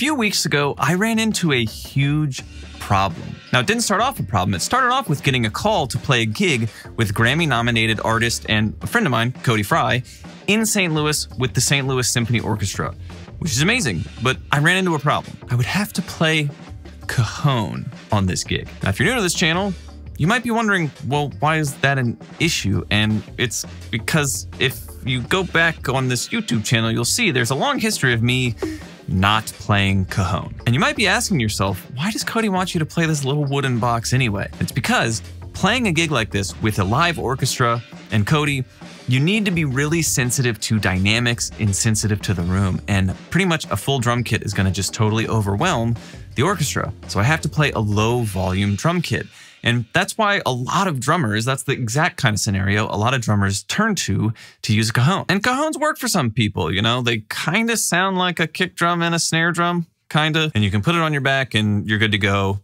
few weeks ago, I ran into a huge problem. Now, it didn't start off a problem. It started off with getting a call to play a gig with Grammy nominated artist and a friend of mine, Cody Fry, in St. Louis with the St. Louis Symphony Orchestra, which is amazing. But I ran into a problem. I would have to play cajon on this gig. Now, if you're new to this channel, you might be wondering, well, why is that an issue? And it's because if you go back on this YouTube channel, you'll see there's a long history of me not playing cajon. And you might be asking yourself, why does Cody want you to play this little wooden box anyway? It's because playing a gig like this with a live orchestra and Cody, you need to be really sensitive to dynamics and sensitive to the room. And pretty much a full drum kit is gonna just totally overwhelm the orchestra. So I have to play a low volume drum kit. And that's why a lot of drummers, that's the exact kind of scenario a lot of drummers turn to to use a cajon. And cajons work for some people, you know, they kind of sound like a kick drum and a snare drum, kind of. And you can put it on your back and you're good to go.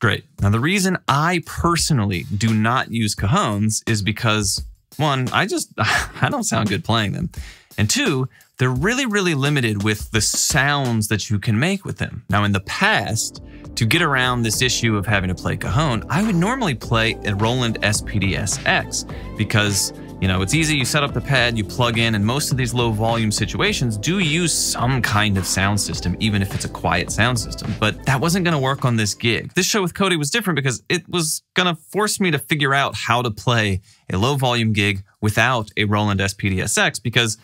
Great. Now, the reason I personally do not use cajons is because one, I just, I don't sound good playing them. And two, they're really, really limited with the sounds that you can make with them. Now, in the past, to get around this issue of having to play cajon, I would normally play a Roland SPD-SX because you know, it's easy, you set up the pad, you plug in, and most of these low volume situations do use some kind of sound system, even if it's a quiet sound system. But that wasn't gonna work on this gig. This show with Cody was different because it was gonna force me to figure out how to play a low volume gig without a Roland SPD-SX because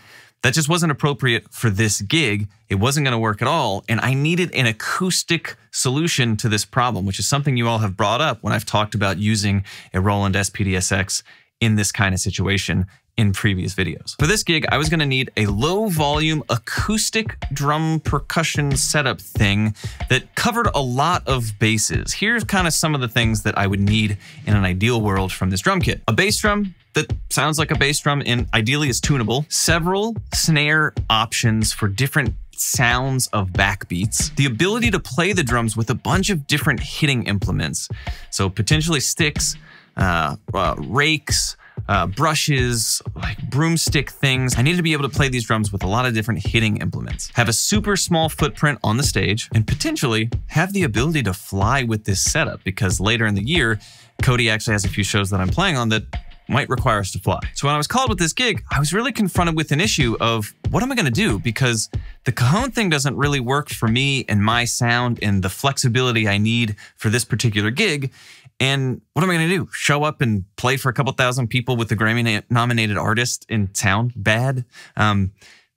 that just wasn't appropriate for this gig. It wasn't going to work at all. And I needed an acoustic solution to this problem, which is something you all have brought up when I've talked about using a Roland SPD-SX in this kind of situation in previous videos. For this gig, I was gonna need a low volume acoustic drum percussion setup thing that covered a lot of bases. Here's kind of some of the things that I would need in an ideal world from this drum kit. A bass drum that sounds like a bass drum and ideally is tunable. Several snare options for different sounds of backbeats, the ability to play the drums with a bunch of different hitting implements. So potentially sticks, uh, uh, rakes, uh, brushes, like broomstick things. I needed to be able to play these drums with a lot of different hitting implements, have a super small footprint on the stage, and potentially have the ability to fly with this setup because later in the year, Cody actually has a few shows that I'm playing on that might require us to fly. So when I was called with this gig, I was really confronted with an issue of what am I going to do? Because the cajon thing doesn't really work for me and my sound and the flexibility I need for this particular gig. And what am I going to do? Show up and play for a couple thousand people with the Grammy nominated artist in town? bad? Um,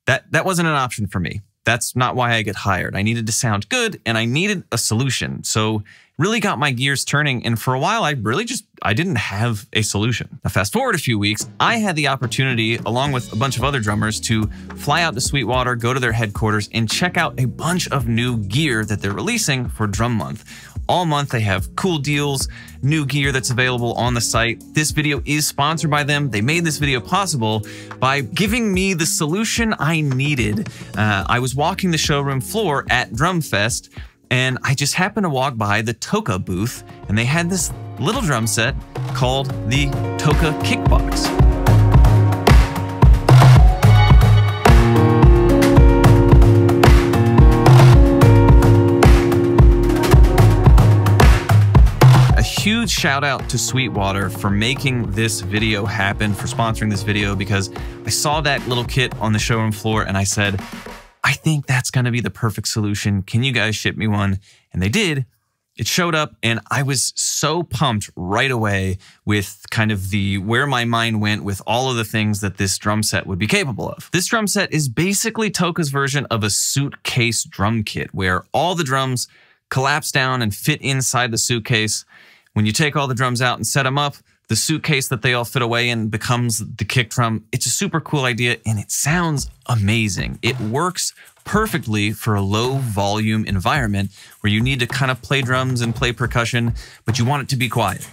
that, that wasn't an option for me. That's not why I get hired. I needed to sound good and I needed a solution. So really got my gears turning. And for a while, I really just, I didn't have a solution. Now, fast forward a few weeks, I had the opportunity, along with a bunch of other drummers, to fly out to Sweetwater, go to their headquarters, and check out a bunch of new gear that they're releasing for Drum Month. All month, they have cool deals, new gear that's available on the site. This video is sponsored by them. They made this video possible by giving me the solution I needed. Uh, I was walking the showroom floor at Drumfest and I just happened to walk by the Toca booth, and they had this little drum set called the Toca KickBoxx. Huge shout out to Sweetwater for making this video happen, for sponsoring this video, because I saw that little kit on the showroom floor and I said, I think that's to be the perfect solution. Can you guys ship me one? And they did. It showed up and I was so pumped right away with kind of the where my mind went with all of the things that this drum set would be capable of. This drum set is basically Toca's version of a suitcase drum kit where all the drums collapse down and fit inside the suitcase. When you take all the drums out and set them up, the suitcase that they all fit away in becomes the kick drum. It's a super cool idea and it sounds amazing. It works perfectly for a low volume environment where you need to kind of play drums and play percussion, but you want it to be quiet.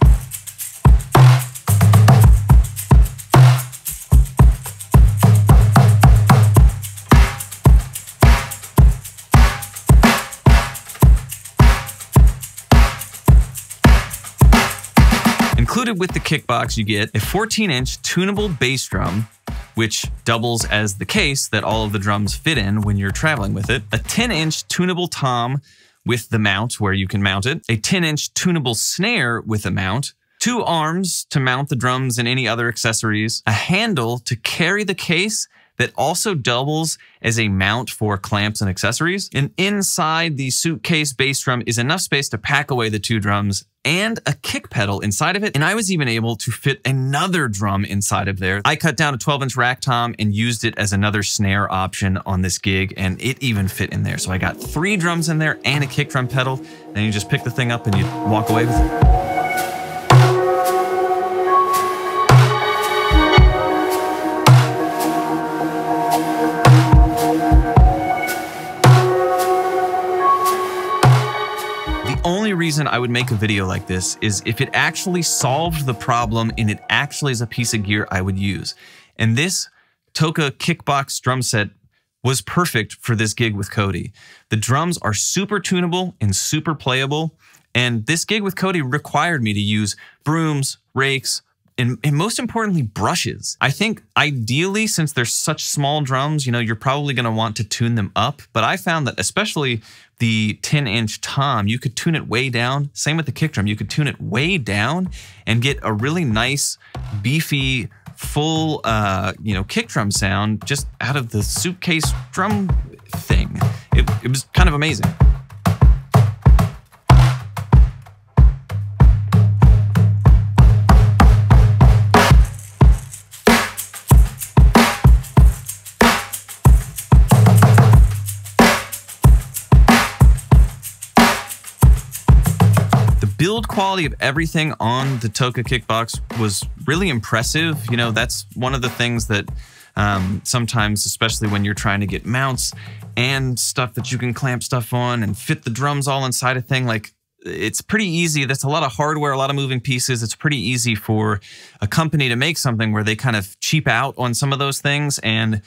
Included with the KickBoxx, you get a 14 inch tunable bass drum, which doubles as the case that all of the drums fit in when you're traveling with it, a 10 inch tunable tom with the mount where you can mount it, a 10 inch tunable snare with a mount, two arms to mount the drums and any other accessories, a handle to carry the case that also doubles as a mount for clamps and accessories. And inside the suitcase bass drum is enough space to pack away the two drums and a kick pedal inside of it. And I was even able to fit another drum inside of there. I cut down a 12 inch rack tom and used it as another snare option on this gig, and it even fit in there. So I got three drums in there and a kick drum pedal. And you just pick the thing up and you walk away with it. Reason I would make a video like this is if it actually solved the problem and it actually is a piece of gear I would use. And this Toca KickBoxx drum set was perfect for this gig with Cody. The drums are super tunable and super playable. And this gig with Cody required me to use brooms, rakes, and, and, most importantly, brushes. I think ideally, since they're such small drums, you know, you're probably going to want to tune them up. But I found that especially the 10 inch tom, you could tune it way down. Same with the kick drum, you could tune it way down and get a really nice, beefy, full, uh, you know, kick drum sound just out of the suitcase drum thing. It, it was kind of amazing. Build quality of everything on the Toca KickBoxx was really impressive. You know, that's one of the things that um, sometimes, especially when you're trying to get mounts and stuff that you can clamp stuff on and fit the drums all inside a thing, like it's pretty easy. That's a lot of hardware, a lot of moving pieces. It's pretty easy for a company to make something where they kind of cheap out on some of those things. And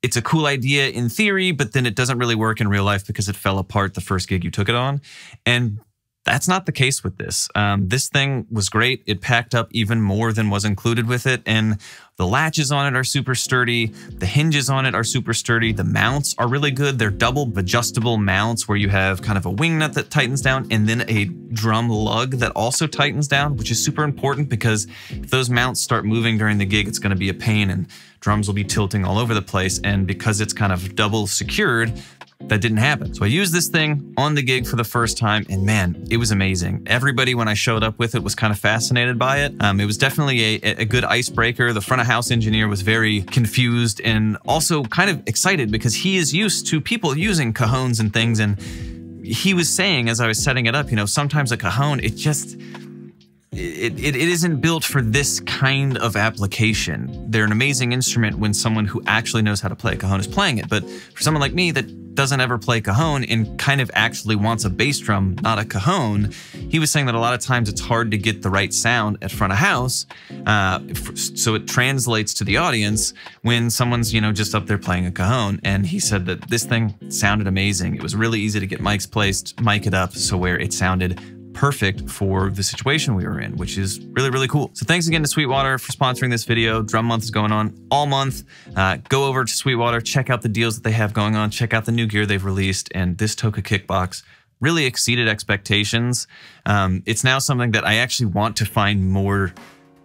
it's a cool idea in theory, but then it doesn't really work in real life because it fell apart the first gig you took it on. And that's not the case with this. Um, this thing was great. It packed up even more than was included with it. And the latches on it are super sturdy. The hinges on it are super sturdy. The mounts are really good. They're double adjustable mounts where you have kind of a wing nut that tightens down and then a drum lug that also tightens down, which is super important because if those mounts start moving during the gig, it's going to be a pain and drums will be tilting all over the place. And because it's kind of double secured, that didn't happen. So I used this thing on the gig for the first time, and man, it was amazing. Everybody, when I showed up with it, was kind of fascinated by it. Um, it was definitely a, a good icebreaker. The front of house engineer was very confused and also kind of excited because he is used to people using cajones and things. And he was saying, as I was setting it up, you know, sometimes a cajon, it just, it, it, it isn't built for this kind of application. They're an amazing instrument when someone who actually knows how to play a cajon is playing it. But for someone like me that doesn't ever play cajon and kind of actually wants a bass drum, not a cajon, he was saying that a lot of times it's hard to get the right sound at front of house. Uh, so it translates to the audience when someone's, you know, just up there playing a cajon. And he said that this thing sounded amazing. It was really easy to get mics placed, mic it up so where it sounded perfect for the situation we were in, which is really, really cool. So thanks again to Sweetwater for sponsoring this video. Drum Month is going on all month. Uh, go over to Sweetwater, check out the deals that they have going on, check out the new gear they've released, and this Toca KickBoxx really exceeded expectations. Um, it's now something that I actually want to find more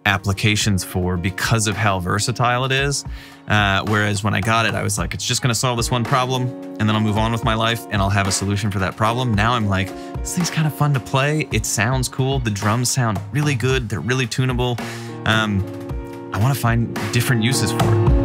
applications for because of how versatile it is. Uh, whereas when I got it, I was like, it's just going to solve this one problem and then I'll move on with my life and I'll have a solution for that problem. Now I'm like, this thing's kind of fun to play. It sounds cool. The drums sound really good. They're really tunable. Um, I want to find different uses for it.